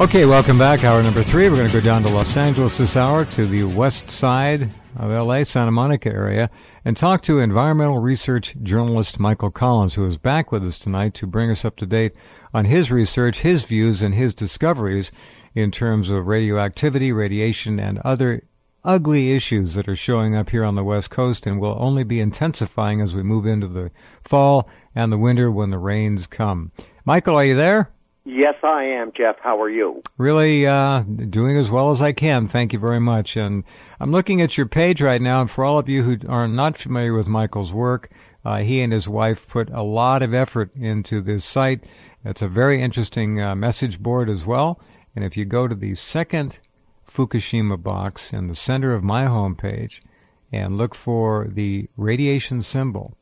Okay, welcome back. Hour number three. We're going to go down to Los Angeles this hour to the west side of LA, Santa Monica area, and talk to environmental research journalist Michael Collins, who is back with us tonight to bring us up to date on his research, his views, and his discoveries in terms of radioactivity, radiation, and other ugly issues that are showing up here on the West Coast and will only be intensifying as we move into the fall and the winter when the rains come. Michael, are you there? Yes, I am, Jeff. How are you? Really uh, doing as well as I can. Thank you very much. And I'm looking at your page right now, and for all of you who are not familiar with Michael's work, uh, he and his wife put a lot of effort into this site. It's a very interesting uh, message board as well. And if you go to the second Fukushima box in the center of my homepage and look for the radiation symbol,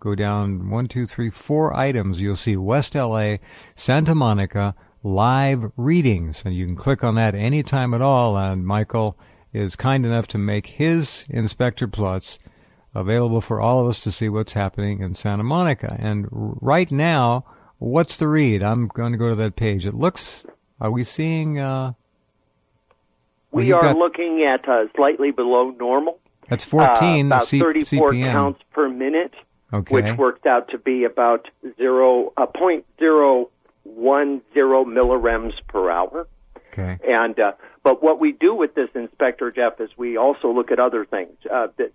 Go down one, two, three, four items. You'll see West LA, Santa Monica, live readings. And you can click on that anytime at all. And Michael is kind enough to make his Inspector Plus available for all of us to see what's happening in Santa Monica. And right now, what's the read? I'm going to go to that page. It looks, are we seeing, uh, we are got, looking at uh, slightly below normal. That's 14 uh, about C- 34 CPM. counts per minute okay. which worked out to be about zero uh, point zero one zero millirems per hour. Okay. And uh, but what we do with this inspector, Jeff, is we also look at other things. Uh, that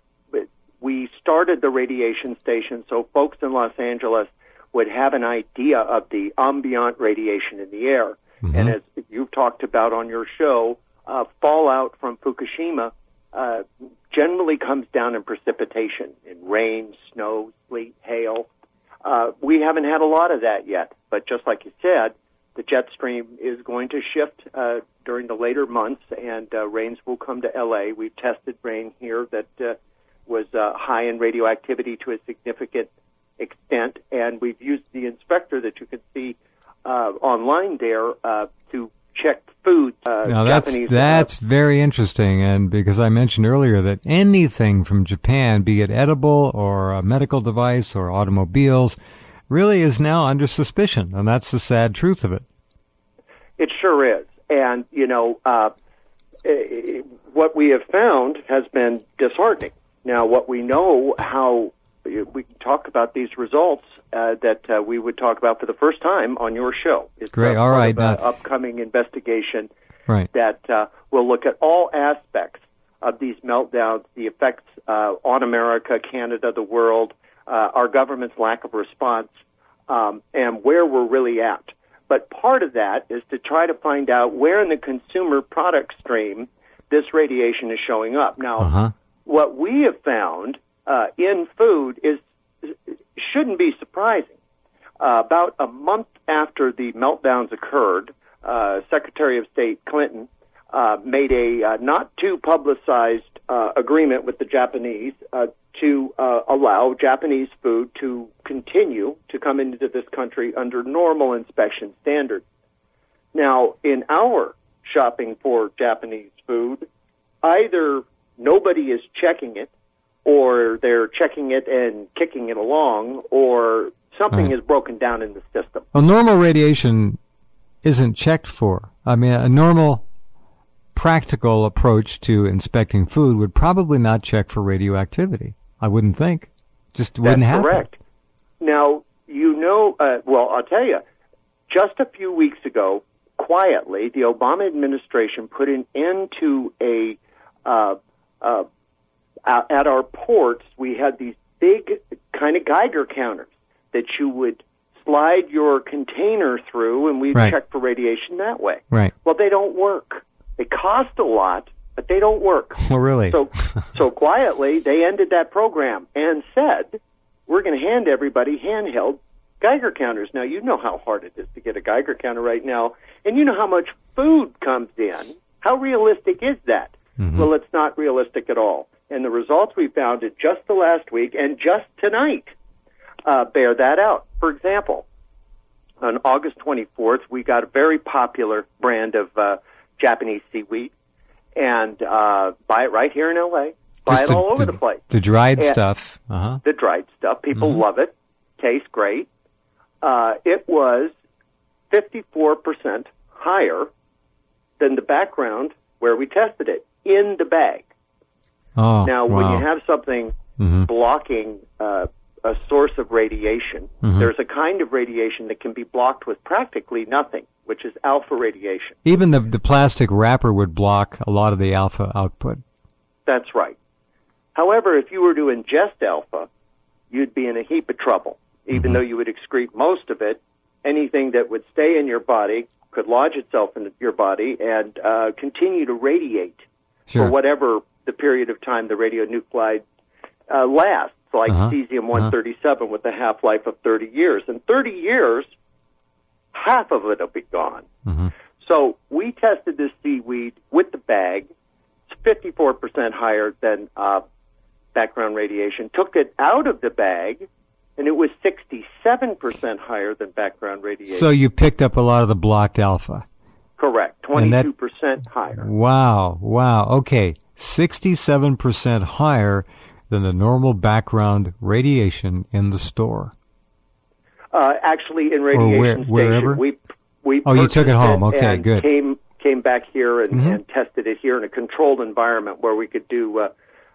we started the radiation station so folks in Los Angeles would have an idea of the ambient radiation in the air. Mm-hmm. And as you've talked about on your show, uh, fallout from Fukushima uh, generally comes down in precipitation, in rain, snow, sleet, hail. Uh, we haven't had a lot of that yet, but just like you said, the jet stream is going to shift uh, during the later months, and uh, rains will come to LA. We've tested rain here that uh, was uh, high in radioactivity to a significant extent, and we've used the inspector that you can see uh, online there uh, to check food. Uh, now that's Japanese that's very interesting, and because I mentioned earlier that anything from Japan, be it edible or a medical device or automobiles, really is now under suspicion, and that's the sad truth of it. It sure is, and you know uh, what we have found has been disheartening. Now, what we know how we talk about these results uh, that uh, we would talk about for the first time on your show. It's Great. Uh, all right. Of, upcoming investigation right. that uh, will look at all aspects of these meltdowns, the effects uh, on America, Canada, the world, uh, our government's lack of response, um, and where we're really at. But part of that is to try to find out where in the consumer product stream this radiation is showing up. Now, uh-huh. what we have found uh, in food is shouldn't be surprising. Uh, about a month after the meltdowns occurred, uh, Secretary of State Clinton uh, made a uh, not too publicized uh, agreement with the Japanese uh, to uh, allow Japanese food to continue to come into this country under normal inspection standards. Now, in our shopping for Japanese food, either nobody is checking it or they're checking it and kicking it along, or something Right. is broken down in the system. Well, normal radiation isn't checked for. I mean, a normal practical approach to inspecting food would probably not check for radioactivity. I wouldn't think. Just wouldn't That's happen. correct. Now, you know, uh, well, I'll tell you, just a few weeks ago, quietly, the Obama administration put an end to a, uh, uh, at at our ports, we had these big kind of Geiger counters that you would slide your container through and we'd Right. check for radiation that way. Right. Well, they don't work. They cost a lot, but they don't work. Well, really. So, so quietly, they ended that program and said, "We're going to hand everybody handheld Geiger counters." Now, you know how hard it is to get a Geiger counter right now, and you know how much food comes in. How realistic is that? Mhm. Well, it's not realistic at all. And the results we found in just the last week and just tonight uh, bear that out. For example, on August 24th, we got a very popular brand of uh, Japanese seaweed, and uh, buy it right here in LA. Buy Just it the- all over the- the place. the dried Yeah. stuff. Uh huh. The dried stuff, people Mhm. love it. Tastes great. Uh, it was 54% higher than the background where we tested it in the bag. Oh, Now, wow. when you have something Mhm. blocking uh, a source of radiation, Mhm. there's a kind of radiation that can be blocked with practically nothing, which is alpha radiation. Even the the plastic wrapper would block a lot of the alpha output. That's right. However, if you were to ingest alpha, you'd be in a heap of trouble. Even Mhm. though you would excrete most of it, anything that would stay in your body could lodge itself in your body and uh, continue to radiate Sure. for whatever the period of time the radionuclide uh, lasts, like Uh-huh. cesium 137 with a half life of 30 years. In 30 years, half of it will be gone. hmm So we tested this seaweed with the bag. It's 54% higher than uh, background radiation. Took it out of the bag, and it was 67% higher than background radiation. So you picked up a lot of the blocked alpha. Correct. 22% higher. Wow, wow. Okay, 67% higher than the normal background radiation in the store. Uh, actually, in radiation where- station, wherever? we we Oh, you took it home. Okay, good. Came came back here and, Mhm. and tested it here in a controlled environment where we could do uh,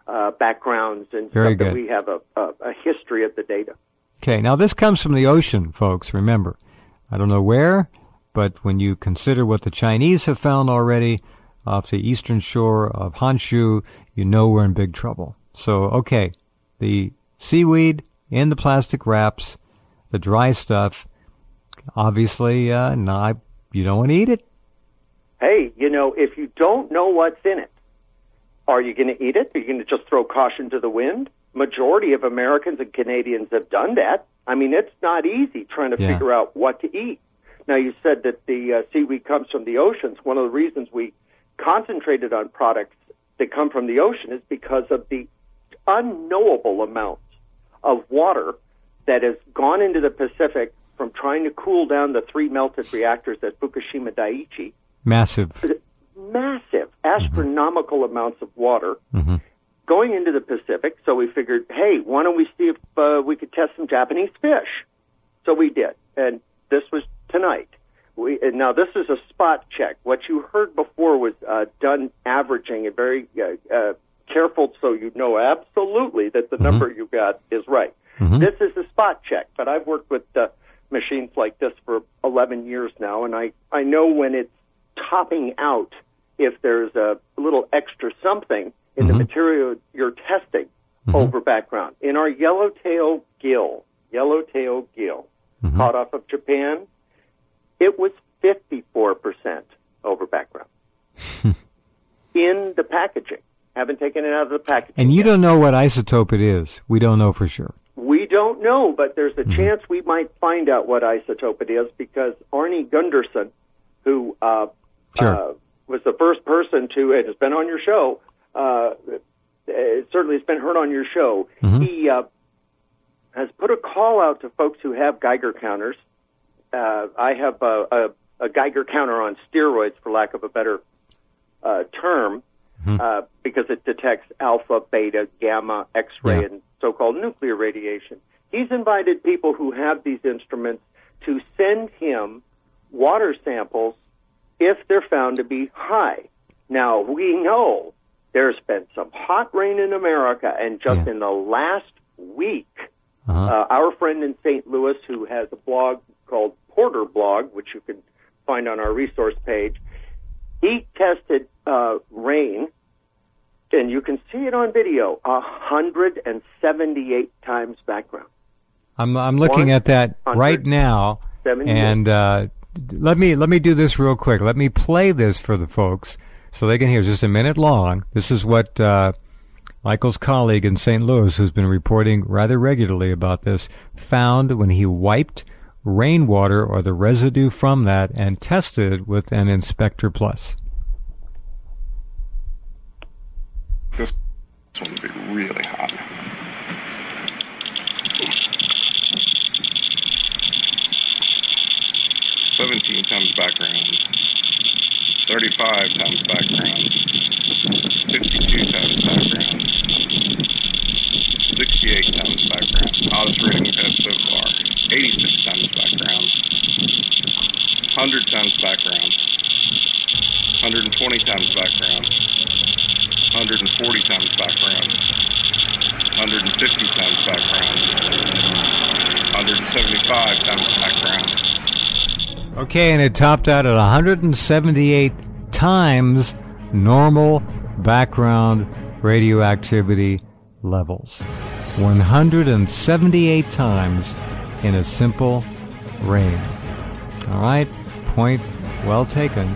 uh, backgrounds and Very stuff that good. we have a, a, a history of the data. Okay, now this comes from the ocean, folks, remember. I don't know where, but when you consider what the Chinese have found already off the eastern shore of Honshu, you know we're in big trouble. So, okay, the seaweed in the plastic wraps, the dry stuff, obviously, uh, not, you don't want to eat it. Hey, you know, if you don't know what's in it, are you going to eat it? Are you going to just throw caution to the wind? Majority of Americans and Canadians have done that. I mean, it's not easy trying to Yeah. figure out what to eat. Now, you said that the uh, seaweed comes from the oceans. One of the reasons we concentrated on products that come from the ocean is because of the unknowable amounts of water that has gone into the Pacific from trying to cool down the three melted reactors at Fukushima Daiichi Massive. massive, astronomical amounts of water hmm going into the Pacific. So we figured, hey, why don't we see if uh, we could test some Japanese fish? So we did, and this was tonight. We, now this is a spot check. What you heard before was uh, done averaging and very uh, uh, careful, so you know absolutely that the Mhm. number you got is right. Mhm. This is a spot check, but I've worked with uh, machines like this for 11 years now, and I I know when it's topping out if there's a little extra something in the Mhm. material you're testing Mhm. over background. In our yellowtail gill, yellowtail gill, Mhm. caught off of Japan, it was 54% over background in the packaging. Haven't taken it out of the packaging. And you yet. don't know what isotope it is. We don't know for sure. We don't know, but there's a Mhm. chance we might find out what isotope it is because Arnie Gundersen, who uh, Sure. uh, was the first person to, and has been on your show, uh, uh, certainly has been heard on your show, Mhm. he uh, has put a call out to folks who have Geiger counters. Uh, I have a, a, a Geiger counter on steroids, for lack of a better uh, term, Mhm. uh, because it detects alpha, beta, gamma, X-ray, Yeah. and so-called nuclear radiation. He's invited people who have these instruments to send him water samples if they're found to be high. Now, we know there's been some hot rain in America, and just Yeah. in the last week, Uh-huh. uh, our friend in St. Louis who has a blog called Porter Blog, which you can find on our resource page, he tested uh, rain, and you can see it on video, 178 times background. I'm I'm looking at that right now, 78. and uh, let me let me do this real quick. Let me play this for the folks so they can hear. It's Just a minute long. This is what uh, Michael's colleague in St. Louis, who's been reporting rather regularly about this, found when he wiped rainwater or the residue from that and tested with an Inspector Plus. This one would be really hot. Seventeen times background. Thirty-five times background. Fifty-two times background. Sixty-eight times background. Hottest rating we've so far. Eighty-six times background. Hundred times background. 120 times background, 140 times background, 150 times background, 175 times background. Okay, and it topped out at 178 times normal background radioactivity levels. 178 times in a simple rain. All right, point well taken.